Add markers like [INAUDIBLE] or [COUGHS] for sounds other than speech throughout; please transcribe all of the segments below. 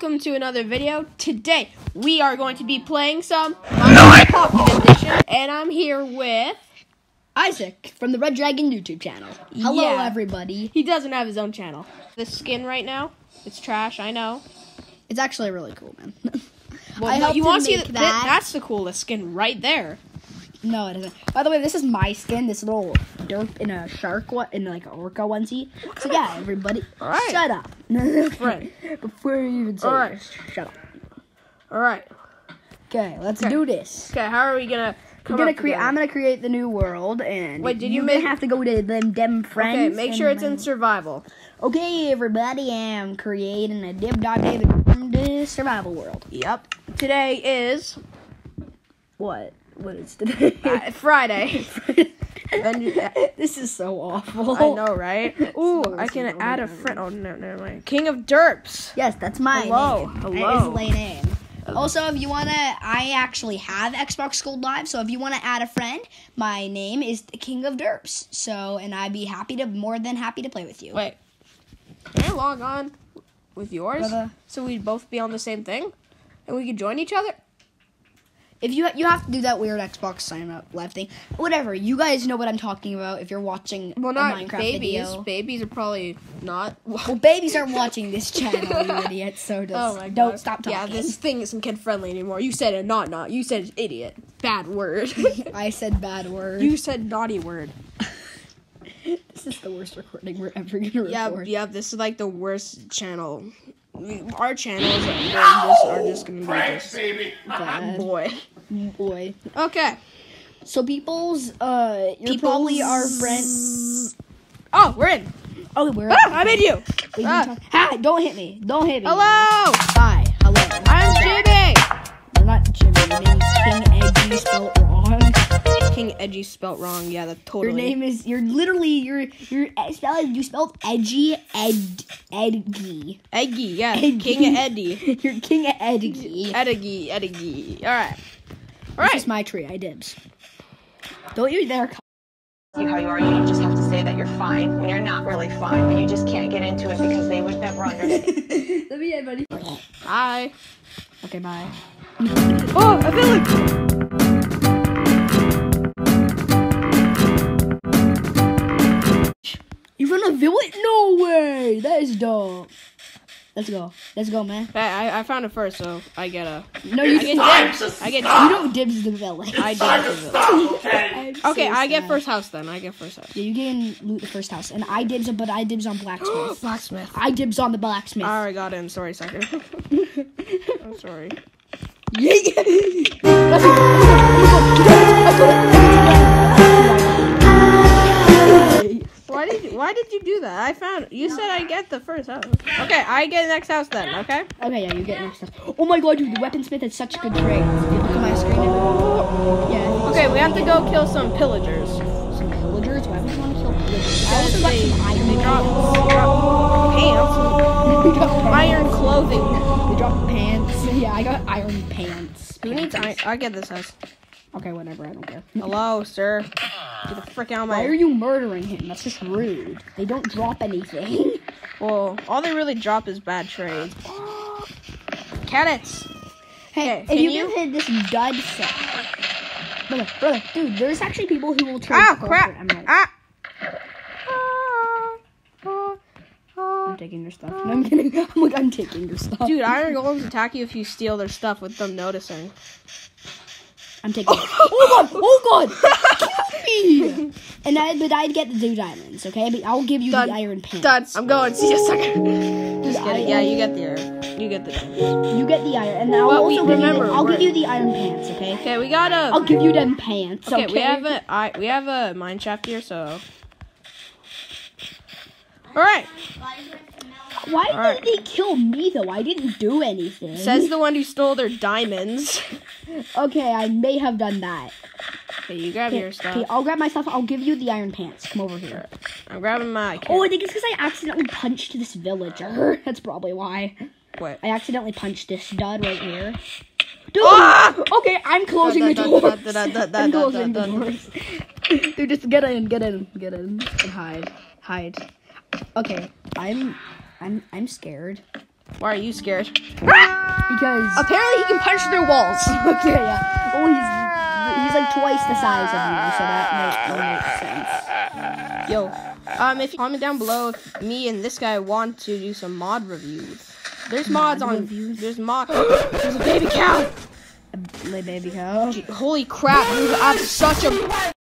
welcome to another video. Today we are going to be playing some Minecraft Pocket Edition, and I'm here with. Isaac from the Red Dragon YouTube channel. Hello, Yeah. everybody. He doesn't have his own channel. The skin right now, it's trash. I know. It's actually really cool, man. [LAUGHS] Well, I no, you want to see that? that. That's the coolest skin right there. No, it isn't. By the way, this is my skin. This little derp in a shark one, in like a orca onesie. So yeah, everybody, All right. shut up. [LAUGHS] Right. Before you even say All right. this, shut up. All right. Okay, let's Okay. do this. Okay. How are we gonna? We're Come gonna create. I'm gonna create the new world, and Wait, did you make- have to go to them dem friends? Okay. Make sure it's in survival. Okay, everybody, I'm creating a dim dot from the survival world. Yep. Today is What? What is today? uh, Friday. [LAUGHS] And you- this is so awful. I know, right? [LAUGHS] Ooh, I can add a friend. Oh no, never mind. King of Derps. Yes, that's my Hello, name. hello. That is my name. Also, if you wanna, I actually have Xbox Gold Live. So if you wanna add a friend, my name is the King of Derps. So, and I'd be happy to, more than happy to play with you. Wait, can I log on with yours Brother. so we'd both be on the same thing and we could join each other? If you you have to do that weird Xbox sign up live thing, whatever. You guys know what I'm talking about. If you're watching Well, not Minecraft babies. video. Babies are probably not. Well, babies aren't [LAUGHS] watching this channel, you [LAUGHS] idiot. So oh just Oh my don't stop talking. Yeah, this thing isn't kid friendly anymore. You said it, not not. You said idiot. Bad word. [LAUGHS] I said bad word. you said naughty word. this is the worst recording we're ever gonna Yeah, record. yeah. This is like the worst channel. We- Our channels are just, are just gonna be just Bad [LAUGHS] boy. boy. Okay. So people's uh, you're People's- probably our friend. Oh, we're in. Oh, we're. Ah, I'm in you. Wait, Ah. you talk- Ha! Don't hit me. Don't hit me. Hello. Hi. Hello. I'm Jimmy. You're not Jimmy. Your name's King Edgy spelled wrong. King Edgy spelt wrong. Yeah, that totally. Your name is. You're literally. You're. You're spelling. You spelled edgy. Ed. Edgy. Eggy. Yeah, Eggy. King Eddie. [LAUGHS] you're King Edgy. Edgy. Edgy. All right, all right. This is my tree. I dibs. Don't you dare. Come. you how you are. You just have to say that you're fine when you're not really fine, but you just can't get into it because they would never understand. [LAUGHS] Let me end, buddy. Hi. Okay. Bye. Oh, a village. You run a village? No way! That is dumb. Let's go. Let's go, man. Hey, I, I found it first, so I get a. No, you I get don't. dibs. I get. You don't dibs the village. I [LAUGHS] dibs the village. I'm Okay, so I get first house then. I get first house. Yeah, you can loot the first house, and I dibs, but I dibs on blacksmith. [GASPS] Blacksmith. I dibs on the blacksmith. I already got in. Sorry, sucker. [LAUGHS] I'm sorry. Yeah, [LAUGHS] Why did you, Why did you do that? I found. You said I get the first house. Okay, I get the next house then. Okay. Okay, yeah, you get next house. Oh my god, dude, the weaponsmith has such a good trade. Look at my screen. Yeah. Okay, we have to go kill some pillagers. Some pillagers. Why would you want to kill pillagers? I also got they, some iron. they drop, they drop pants, [LAUGHS] They drop pants. iron clothing. They drop pants. Yeah, I got iron pants. Who needs iron? I get this house. Okay, whatever. I don't care. Hello, sir. Get the frick out of my. Why are you murdering him? That's just rude. They don't drop anything. Well, all they really drop is bad trades. Cadets. Hey, can if you, you- give this dud set. Brother, brother, dude, there's actually people who will trade Ah, crap. emeralds. Ah. I'm taking your stuff. No, I'm kidding. [LAUGHS] I'm, like, I'm taking your stuff. Dude, iron golems attack you if you steal their stuff with them noticing. I'm taking it. Oh god! Oh god! Kill! And I, but I'd get the two diamonds, okay? But I'll give you Done. the iron pants. Done. I'm going. See you, sucker. Dude, Just I- kidding. Yeah, you get the iron. You get the diamonds. You get the iron, and I'll Well, also we- give you. remember, The, I'll give you the iron pants, okay? Okay, we got a. I'll give you them pants. Okay, Okay, we have a I we have a mine shaft here, so. All right, Why did Alright. they kill me though? I didn't do anything. says the one who stole their diamonds. [LAUGHS] Okay, I may have done that. Okay, you grab Okay, your stuff. okay, I'll grab my stuff. I'll give you the iron pants. Come over here. I'm grabbing my. Oh, I think it's because I accidentally punched this villager. [LAUGHS] That's probably why. What? I accidentally punched this dud right here. Dude! Ah! Okay, I'm closing the doors. I'm closing the doors. Dude, just get in, get in, get in, and hide, hide. Okay, I'm, I'm, I'm scared. Why are you scared? Because Apparently, he can punch through walls. [LAUGHS] okay, yeah. Well, he's he's like twice the size of you, so that makes, makes sense. Yo, um, if you comment down below if me and this guy want to do some mod reviews. There's mods Mod on. reviews? There's mod. There's a baby cow. Lay baby cow. Holy crap! You have such a.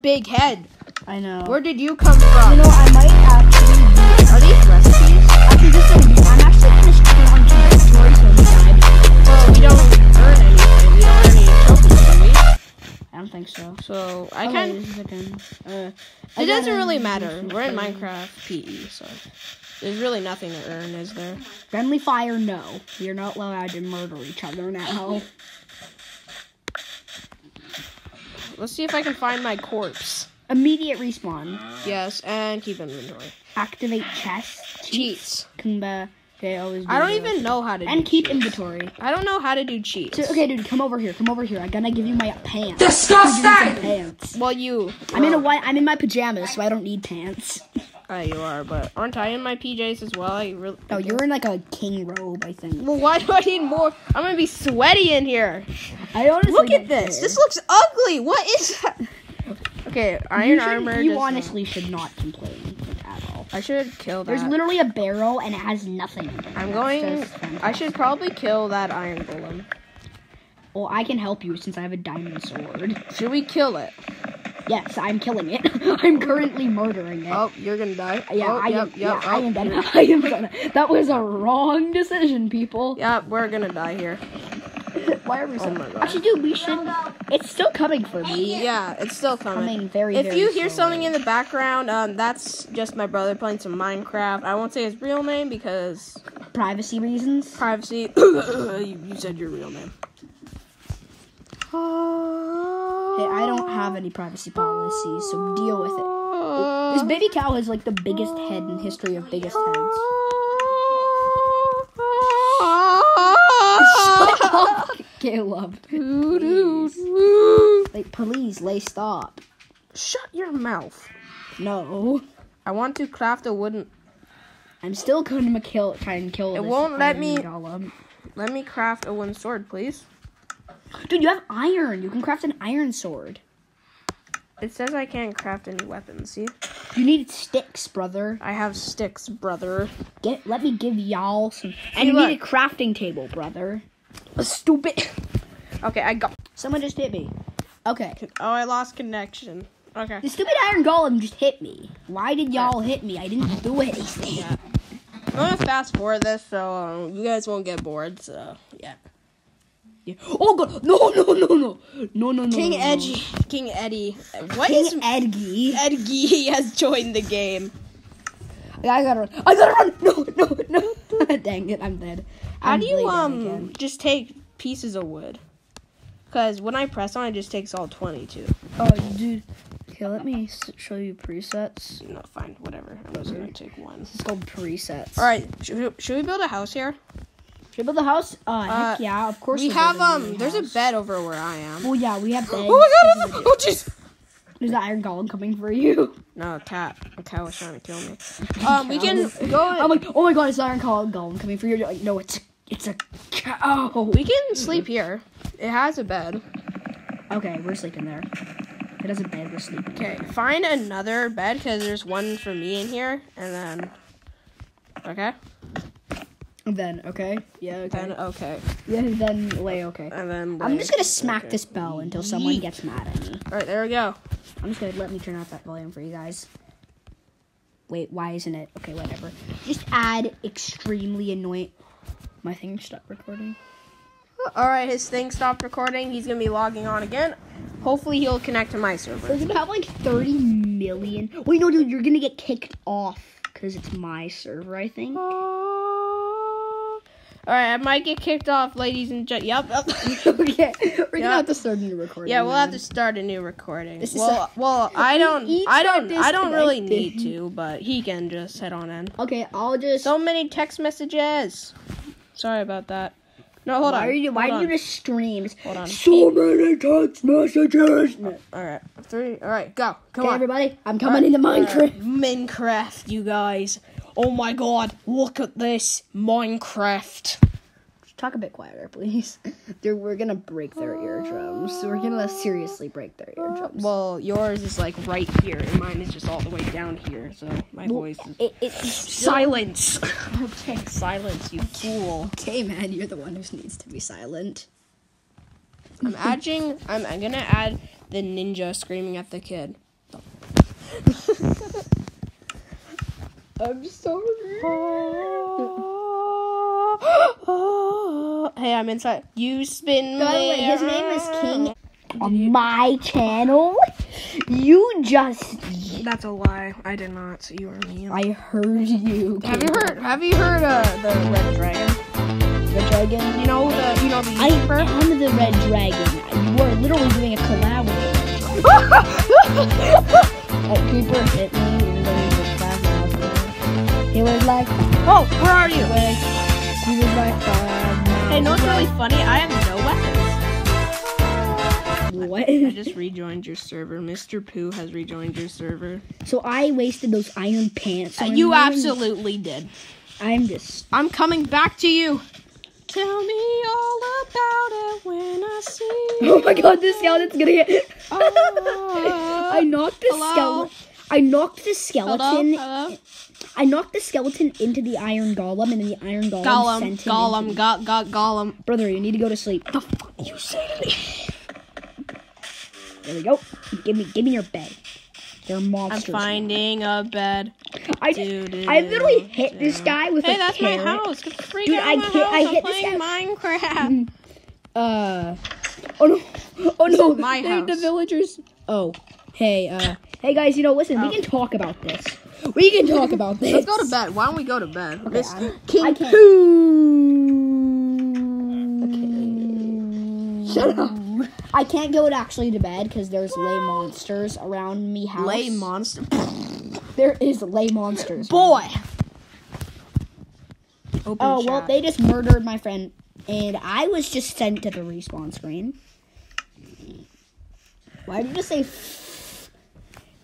Big head. I know. Where did you come from? you know, I might actually be. Are these recipes? Actually, just so you- I'm actually gonna start on inventory, so we died. Well, we don't earn anything. We don't earn any trophies, do we? I don't think so. So I Okay, can. this is. Uh, It I doesn't really matter. We're in Minecraft PE, so there's really nothing to earn, is there? Friendly fire, no. You're not allowed to murder each other now. Let's see if I can find my corpse. Immediate respawn. Yes, and keep inventory. Activate chest. Cheats. Kumba. Okay, always. Do I don't those. even know how to do And keep cheats. inventory. I don't know how to do cheats. So, okay, dude, come over here. Come over here. I'm gonna give you my pants. Disgusting! Pants. Well, you. I'm in a white. I'm in my pajamas, so I don't need pants. Uh, you are, but aren't I in my PJs as well? I really. No, you're in like a king robe, I think. Well, why do I need more? I'm gonna be sweaty in here. I honestly Look don't at this. care. This looks ugly. What is that? Okay, iron you should- armor. You does not- honestly should not complain at all. I should kill that. There's literally a barrel and it has nothing. in it. I'm going. I should probably kill that iron golem. Well, I can help you since I have a diamond sword. Should we kill it? Yes, I'm killing it. [LAUGHS] I'm currently murdering it. Oh, you're gonna die. yeah, oh, I yep, am. yep, yeah, oh, I am done. [LAUGHS] I am done. That was a wrong decision, people. Yeah, we're gonna die here. Why are we so? Oh my God. Actually, dude, we should. It's still coming for me. Yeah, it's still coming. Coming very. If very you hear slowly. something in the background, um, that's just my brother playing some Minecraft. I won't say his real name because privacy reasons. privacy. [COUGHS] you, you said your real name. Hey, I don't have any privacy policies, so deal with it. This baby cow has like the biggest head in history of biggest heads. Caleb. [LAUGHS] Like, please, lay stop. Shut your mouth. No. I want to craft a wooden. I'm still going to kill, try and kill It won't let me- Golem. Let me craft a wooden sword, please. Dude, you have iron. You can craft an iron sword. It says I can't craft any weapons. See, You need sticks, brother. I have sticks, brother. Get, let me give y'all some. And you need a crafting table, brother. Stupid. Okay, I got. Someone just hit me. Okay. Oh, I lost connection. Okay. The stupid iron golem just hit me. Why did y'all hit me? I didn't do anything. Yeah. I'm gonna fast forward this so um, you guys won't get bored. So yeah. Yeah. Oh god! No! No! No! No! No! No! No! King no, no. Edgy, King Eddie. What King is Edgy. Edgy [LAUGHS] has joined the game? I gotta run. I gotta run. No! No! No! [LAUGHS] Dang it! I'm dead. How I'm do you um again. just take pieces of wood? Cause when I press on, it just takes all twenty-two. Oh, dude. Okay, let me show you presets. No, fine, whatever. I'm just gonna take one. It's called presets. All right, should we, should we build a house here? Should we build a house? Uh, heck Uh, yeah, of course. We we're have um. There's a bed over where I am. Well, yeah, we have beds. [GASPS] Oh my god! Oh jeez. There's an iron golem coming for you. No, a cat. A cow was trying to kill me. [LAUGHS] Um, we can go. I'm like, oh my god, it's an iron golem coming for you. You're like, no, it's it's a cow. We can sleep here. It has a bed. Okay, we're sleeping there. It has a bed. We're sleeping. Okay, find another bed because there's one for me in here, and then. Okay. Then, okay. Yeah, okay. Then okay, yeah, then lay okay. and then. I'm just gonna smack okay. this bell until someone gets mad at me. All right, there we go. I'm just gonna let me turn off that volume for you guys. Wait, why isn't it? Okay, whatever. Just add extremely annoying. My thing stopped recording. All right, his thing stopped recording. He's gonna be logging on again. Hopefully, he'll connect to my server. We're gonna have like 30 million. Wait, no, dude, you're gonna get kicked off because it's my server, I think. All right, I might get kicked off, ladies and gentlemen. Yep. [LAUGHS] okay, we're gonna have to start a new recording. Yeah, we'll have to start a new recording. This is well, well, [LAUGHS] I don't, Each I don't, I don't really disconnected. need [LAUGHS] to, but he can just head on in. Okay, I'll just. So many text messages. Sorry about that. No, hold why on. are you? Why hold do you just streams? Hold on. So many text messages. Okay, All right, three. All right, go. Come on. everybody, I'm coming into Minecraft. Minecraft, you guys. Oh my god, look at this. Minecraft. Talk a bit quieter, please. [LAUGHS] We're gonna break their eardrums. We're gonna seriously break their eardrums. Well, yours is like right here, and mine is just all the way down here, so my voice is. It, it, [GASPS] Silence! [LAUGHS] Silence, you fool. okay, man, you're the one who needs to be silent. I'm adding. I'm, I'm gonna add the ninja screaming at the kid. I'm sorry. [GASPS] hey, I'm inside. You spin By the way, his name is King. On my channel, you just. That's a lie. I did not. So you are me. I heard you. Have you heard? Have you heard uh, the red dragon? the dragon? You know the you know the I YouTuber? am the red dragon. You are literally doing a collab with me. [LAUGHS] That creeper hit me was like, oh, where are you? he was like, uh, Hey, no, it's really funny. I have no weapons. what? I just rejoined your server. Mr. Pooh has rejoined your server. So I wasted those iron pants. on you absolutely did. I'm just. I'm coming back to you. Tell me all about it when I see [LAUGHS] Oh my god, this skeleton's gonna get. Oh. [LAUGHS] I knocked the Hello? skeleton. I knocked the skeleton. Hello? I knocked the skeleton into the iron golem, and then the iron golem Gollum, sent him Gollum, into- got, got, Gollum. Brother, you need to go to sleep. The fuck you say to me? There we go. Give me, give me your bed. They're monsters. I'm finding a bed. I, Doo-doo-doo. I literally hit this guy with Hey, a that's my house. Get the freak Dude, out I of my hit- house. I I'm hit this playing Minecraft. Uh, oh no, [LAUGHS] oh no, is my the, the villagers. Oh, hey, uh, hey guys, you know, listen, Oh. we can talk about this. We can talk about this. [LAUGHS] Let's go to bed. Why don't we go to bed? Miss I'm- King I can't. Shut up. I can't go actually to bed because there's lay monsters around me house. Lay monster. [LAUGHS] There is lay monsters. Boy. Open Oh well, they just murdered my friend, and I was just sent to the respawn screen. Why did you just say?